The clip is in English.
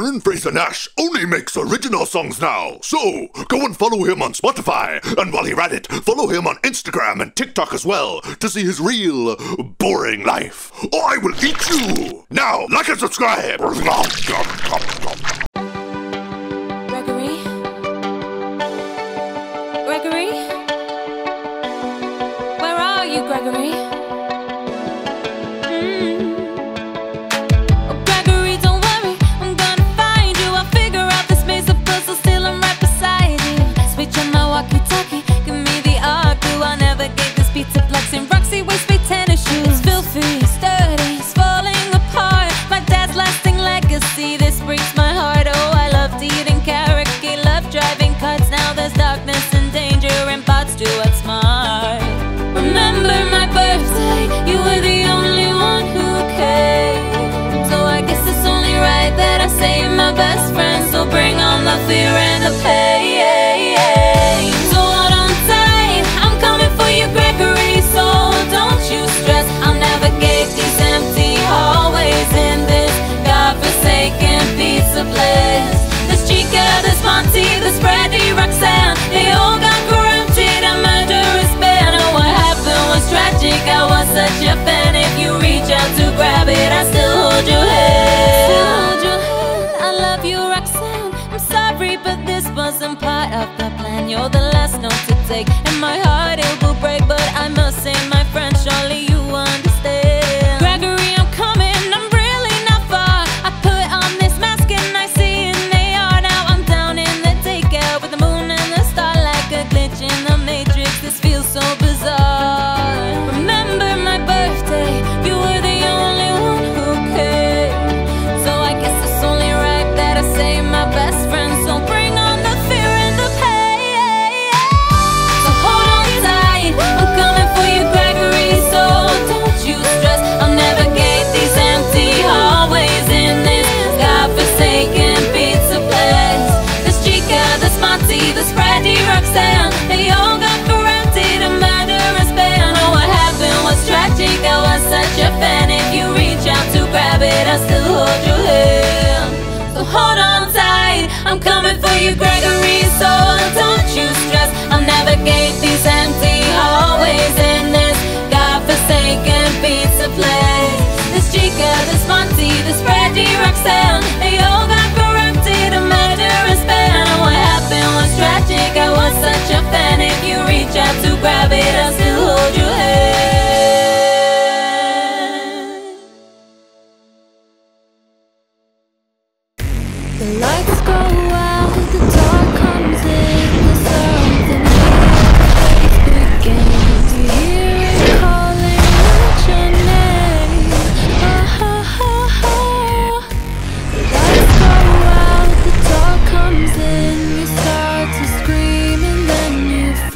Aaron Fraser Nash only makes original songs now, so go and follow him on Spotify. And while he's at it, follow him on Instagram and TikTok as well to see his real boring life. Or I will eat you! Now, like and subscribe! bring on the fear and plan. You're the last note to take. And my heart it will break But I must say my friend surely you understand the Sprite, Roxanne. They all got corrupted, a matter of span Oh, what happened was tragic, I was such a fan. If you reach out to grab it, I still hold your hand. So hold on tight, I'm coming for you, Gregory.